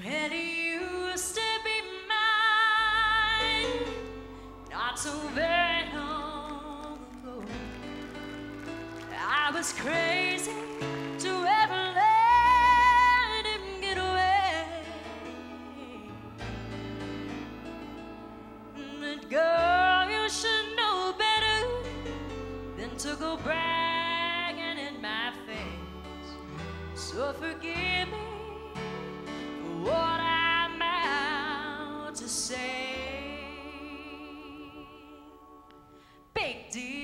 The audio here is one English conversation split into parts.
Used to be mine, not so very long ago. I was crazy to ever let him get away. Girl, you should know better than to go bragging in my face. So forgive me what I'm out to say. Big deal,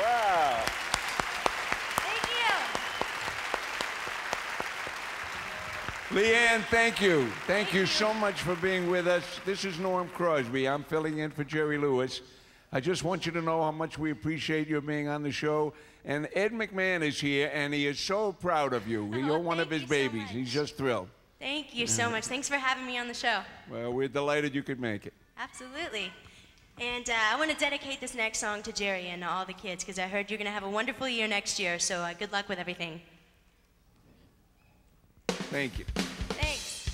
Wow. Thank you. LeAnn, thank you. Thank you so much for being with us. This is Norm Crosby. I'm filling in for Jerry Lewis. I just want you to know how much we appreciate you being on the show. And Ed McMahon is here, and he is so proud of you. Oh, You're one of his you so babies. He's just thrilled. Thank you so much. Thanks for having me on the show. Well, we're delighted you could make it. Absolutely. And uh, I want to dedicate this next song to Jerry and all the kids because I heard you're going to have a wonderful year next year. So uh, good luck with everything. Thank you. Thanks.